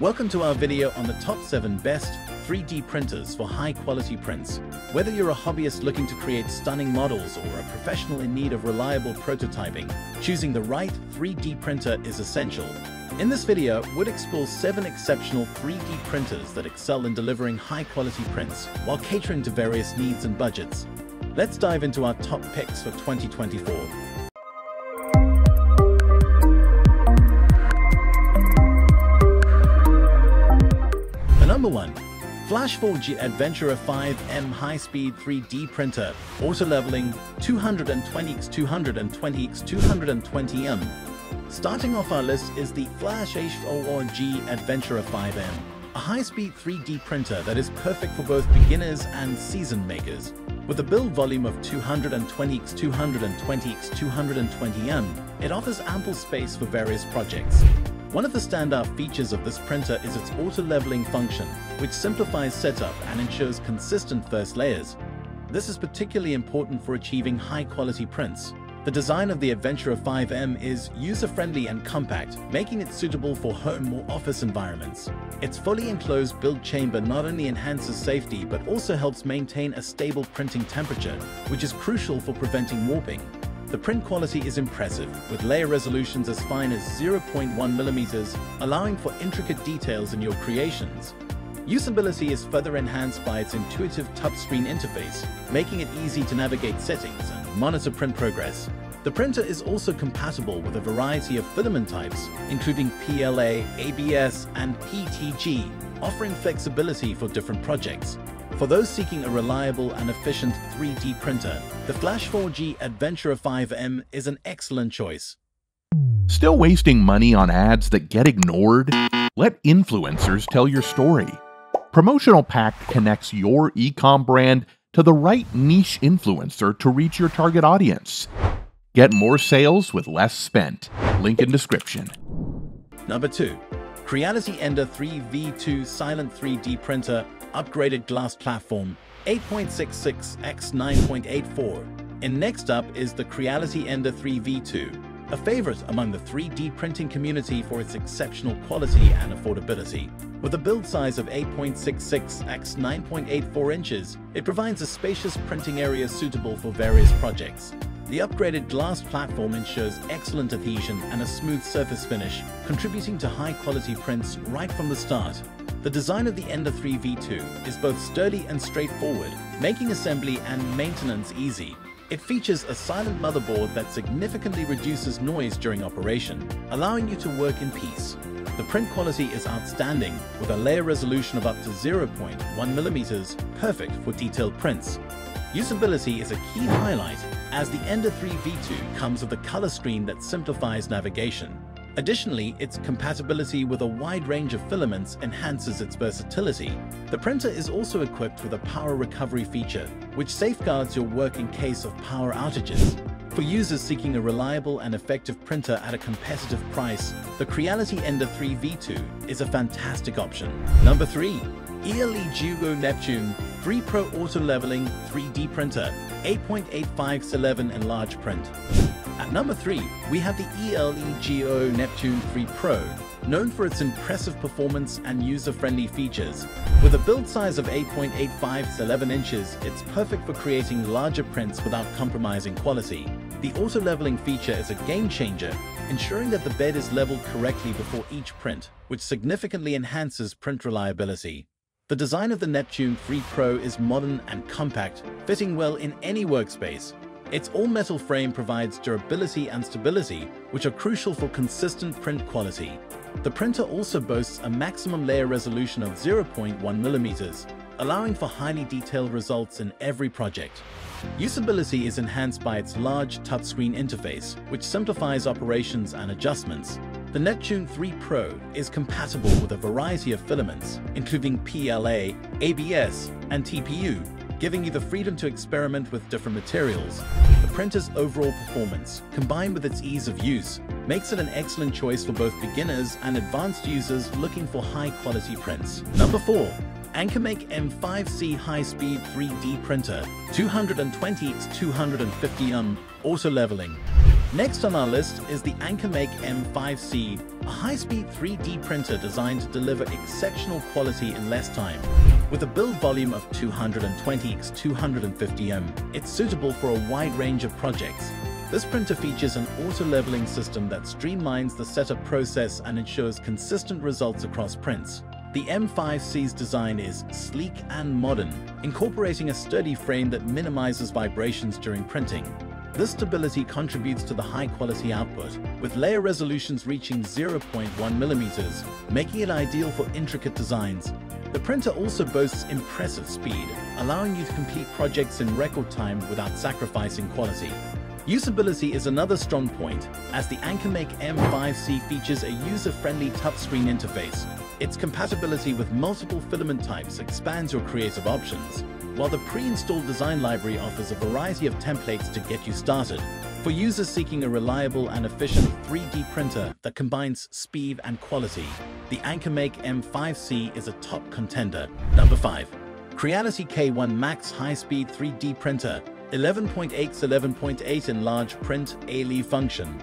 Welcome to our video on the top 7 best 3D printers for high quality prints. Whether you're a hobbyist looking to create stunning models or a professional in need of reliable prototyping, choosing the right 3D printer is essential. In this video, we'll explore 7 exceptional 3D printers that excel in delivering high quality prints while catering to various needs and budgets. Let's dive into our top picks for 2024. Number one, Flashforge Adventurer 5M High-Speed 3D Printer, Auto Leveling 220x220x220M. Starting off our list is the Flashforge Adventurer 5M, a high-speed 3D printer that is perfect for both beginners and seasoned makers. With a build volume of 220x220x220M, it offers ample space for various projects. One of the standout features of this printer is its auto-leveling function, which simplifies setup and ensures consistent first layers. This is particularly important for achieving high-quality prints. The design of the Adventurer 5M is user-friendly and compact, making it suitable for home or office environments. Its fully enclosed build chamber not only enhances safety but also helps maintain a stable printing temperature, which is crucial for preventing warping. The print quality is impressive, with layer resolutions as fine as 0.1mm, allowing for intricate details in your creations. Usability is further enhanced by its intuitive touchscreen interface, making it easy to navigate settings and monitor print progress. The printer is also compatible with a variety of filament types, including PLA, ABS, and PETG, offering flexibility for different projects. For those seeking a reliable and efficient 3D printer, the Flashforge Adventurer 5M is an excellent choice. Still wasting money on ads that get ignored? Let influencers tell your story. Promotional Pact connects your ecom brand to the right niche influencer to reach your target audience. Get more sales with less spent. Link in description. Number 2. Creality Ender 3 V2 Silent 3D Printer Upgraded Glass Platform 8.66 x 9.84. And next up is the Creality Ender 3 V2, a favorite among the 3D printing community for its exceptional quality and affordability. With a build size of 8.66 x 9.84 inches, it provides a spacious printing area suitable for various projects. The upgraded glass platform ensures excellent adhesion and a smooth surface finish, contributing to high-quality prints right from the start. The design of the Ender 3 V2 is both sturdy and straightforward, making assembly and maintenance easy. It features a silent motherboard that significantly reduces noise during operation, allowing you to work in peace. The print quality is outstanding, with a layer resolution of up to 0.1mm, perfect for detailed prints. Usability is a key highlight, as the Ender 3 V2 comes with a color screen that simplifies navigation. Additionally, its compatibility with a wide range of filaments enhances its versatility. The printer is also equipped with a power recovery feature, which safeguards your work in case of power outages. For users seeking a reliable and effective printer at a competitive price, the Creality Ender 3 V2 is a fantastic option. Number 3. ELE Jugo Neptune 3 Pro Auto Leveling 3D Printer 8.85 11 Enlarged Print. At number 3, we have the ELE Neptune 3 Pro, known for its impressive performance and user-friendly features. With a build size of 8.85 to 11 inches, it's perfect for creating larger prints without compromising quality. The auto-leveling feature is a game-changer, ensuring that the bed is leveled correctly before each print, which significantly enhances print reliability. The design of the Neptune 3 Pro is modern and compact, fitting well in any workspace. Its all-metal frame provides durability and stability, which are crucial for consistent print quality. The printer also boasts a maximum layer resolution of 0.1mm, allowing for highly detailed results in every project. Usability is enhanced by its large touchscreen interface, which simplifies operations and adjustments. The Neptune 3 Pro is compatible with a variety of filaments, including PLA, ABS, and TPU, giving you the freedom to experiment with different materials. The printer's overall performance, combined with its ease of use, makes it an excellent choice for both beginners and advanced users looking for high-quality prints. Number 4. AnkerMake M5C High-Speed 3D Printer 220x250M Auto Leveling Next on our list is the AnkerMake M5C, a high-speed 3D printer designed to deliver exceptional quality in less time. With a build volume of 220 x 250 m, it's suitable for a wide range of projects. This printer features an auto-leveling system that streamlines the setup process and ensures consistent results across prints. The M5C's design is sleek and modern, incorporating a sturdy frame that minimizes vibrations during printing. This stability contributes to the high-quality output, with layer resolutions reaching 0.1 millimeters, making it ideal for intricate designs. The printer also boasts impressive speed, allowing you to complete projects in record time without sacrificing quality. Usability is another strong point, as the AnkerMake M5C features a user-friendly touchscreen interface. Its compatibility with multiple filament types expands your creative options, while the pre-installed design library offers a variety of templates to get you started. For users seeking a reliable and efficient 3D printer that combines speed and quality, the AnkerMake M5C is a top contender. Number 5. Creality K1 Max High-Speed 3D Printer 11.8 x 11.8 in large print AI function.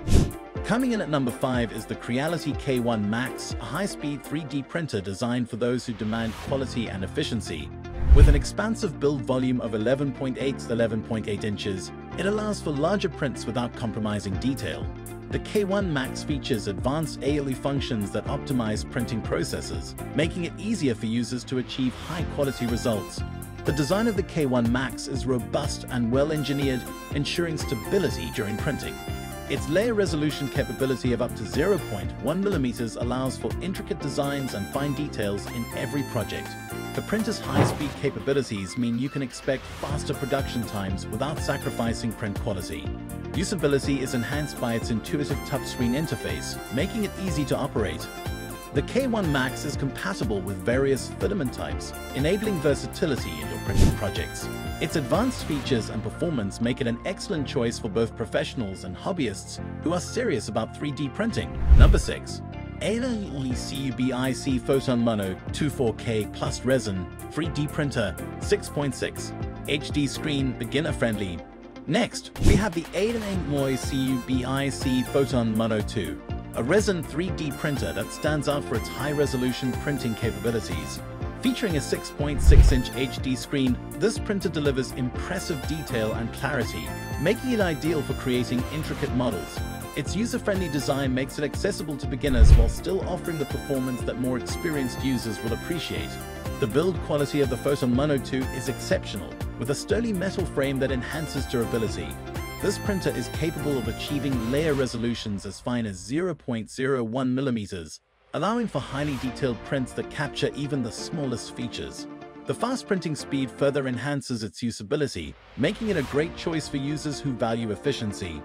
Coming in at number 5 is the Creality K1 Max, a high-speed 3D printer designed for those who demand quality and efficiency. With an expansive build volume of 11.8 to 11.8 inches, it allows for larger prints without compromising detail. The K1 Max features advanced AI functions that optimize printing processes, making it easier for users to achieve high-quality results. The design of the K1 Max is robust and well-engineered, ensuring stability during printing. Its layer resolution capability of up to 0.1 millimeters allows for intricate designs and fine details in every project. The printer's high-speed capabilities mean you can expect faster production times without sacrificing print quality. Usability is enhanced by its intuitive touchscreen interface, making it easy to operate. The K1 Max is compatible with various filament types, enabling versatility in your printing projects. Its advanced features and performance make it an excellent choice for both professionals and hobbyists who are serious about 3D printing. Number 6. ANYCUBIC Photon Mono 24K Plus Resin 3D Printer 6.6 HD Screen Beginner Friendly. Next, we have the ANYCUBIC Photon Mono 2 a resin 3D printer that stands out for its high-resolution printing capabilities. Featuring a 6.6-inch HD screen, this printer delivers impressive detail and clarity, making it ideal for creating intricate models. Its user-friendly design makes it accessible to beginners while still offering the performance that more experienced users will appreciate. The build quality of the Photon Mono 2 is exceptional, with a sturdy metal frame that enhances durability. This printer is capable of achieving layer resolutions as fine as 0.01 millimeters, allowing for highly detailed prints that capture even the smallest features. The fast printing speed further enhances its usability, making it a great choice for users who value efficiency.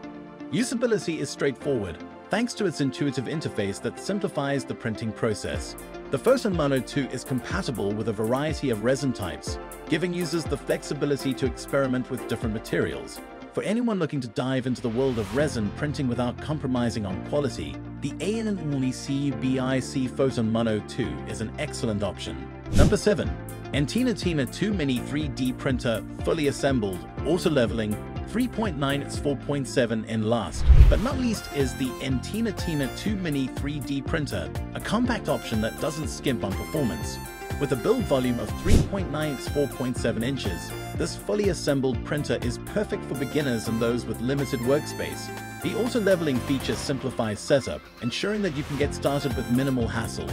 Usability is straightforward, thanks to its intuitive interface that simplifies the printing process. The Photon Mono 2 is compatible with a variety of resin types, giving users the flexibility to experiment with different materials. For anyone looking to dive into the world of resin printing without compromising on quality, the ANYCUBIC Photon Mono 2 is an excellent option. Number 7. Entina Tina 2 Mini 3D Printer Fully Assembled, Auto-Leveling, 3.9 its 4.7 in last. But not least is the Entina Tina 2 Mini 3D Printer, a compact option that doesn't skimp on performance. With a build volume of 3.9 x 4.7 inches, this fully assembled printer is perfect for beginners and those with limited workspace. The auto-leveling feature simplifies setup, ensuring that you can get started with minimal hassle.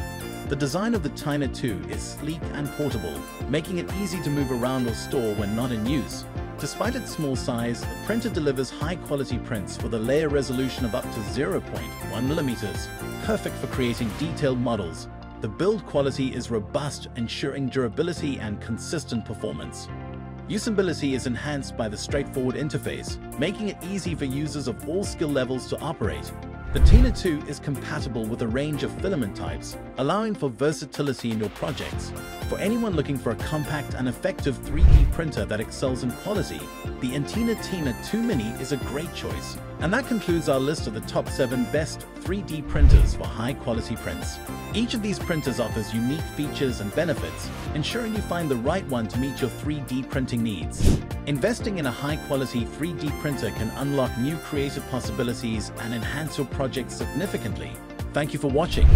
The design of the Tina 2 is sleek and portable, making it easy to move around or store when not in use. Despite its small size, the printer delivers high-quality prints with a layer resolution of up to 0.1 millimeters, perfect for creating detailed models the build quality is robust, ensuring durability and consistent performance. Usability is enhanced by the straightforward interface, making it easy for users of all skill levels to operate. The Tina 2 is compatible with a range of filament types, allowing for versatility in your projects. For anyone looking for a compact and effective 3D printer that excels in quality, the Entina Tina 2 Mini is a great choice, And that concludes our list of the top 7 best 3D printers for high-quality prints. Each of these printers offers unique features and benefits, ensuring you find the right one to meet your 3D printing needs. Investing in a high-quality 3D printer can unlock new creative possibilities and enhance your project significantly. Thank you for watching.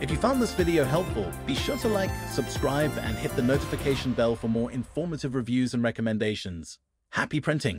If you found this video helpful, be sure to like, subscribe, and hit the notification bell for more informative reviews and recommendations. Happy printing!